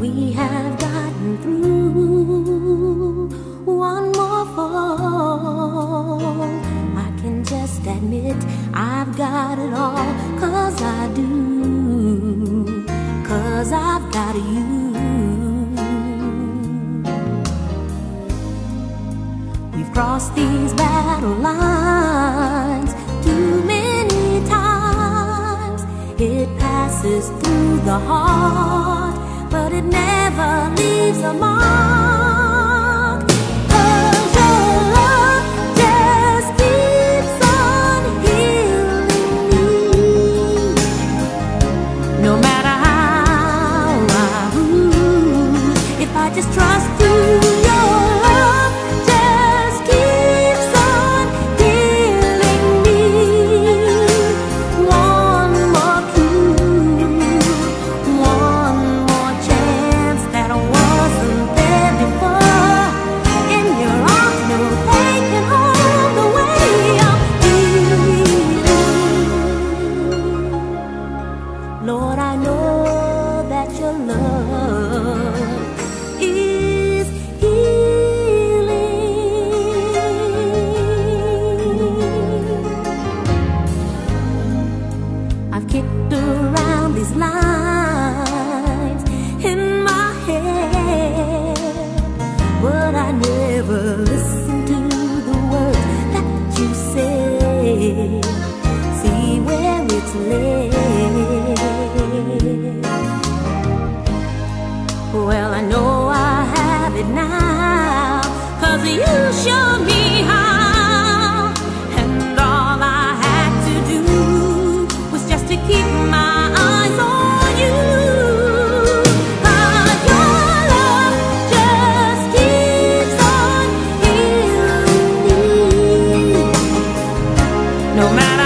We have gotten through one more fall. I can just admit I've got it all, cause I do, cause I've got you. We've crossed these battle lines too many times. It passes through the heart. these lines in my head, but I never. no matter